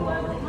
Wow.